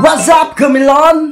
What's up, Camilon?